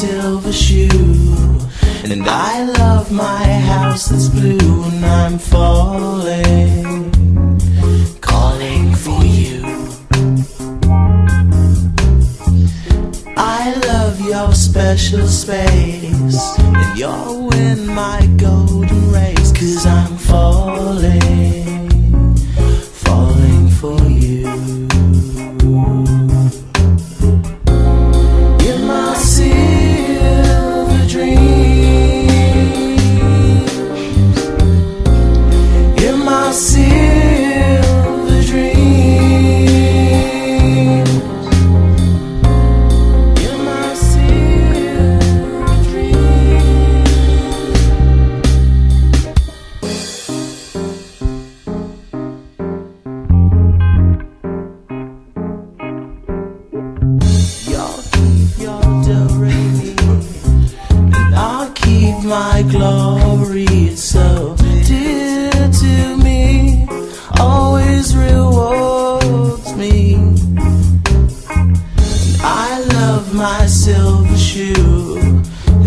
silver shoe. And I love my house that's blue, and I'm falling, calling for you. I love your special space, and you're in my golden race, cause I'm falling,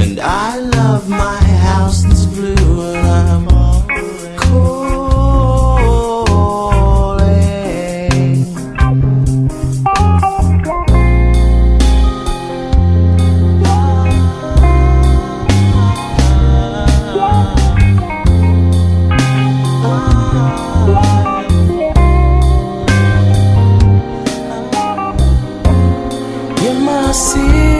And I love my house that's blue And I'm calling. You're my silver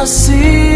I see